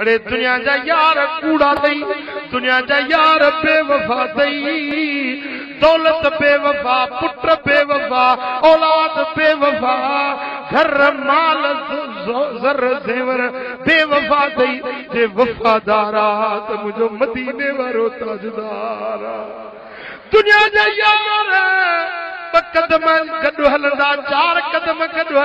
अड़े दुनिया जा यार कूड़ा दई, दुनिया जा यार बेवफा दई। दौलत बेवफा, पुत्र बेवफा, औलाद बेवफा, घर माल जर जेवर बेवफा दई। जे वफादारा त मुझो मदीने वारो ताजदार दुनिया जा यार कदम गॾु हलंदा चार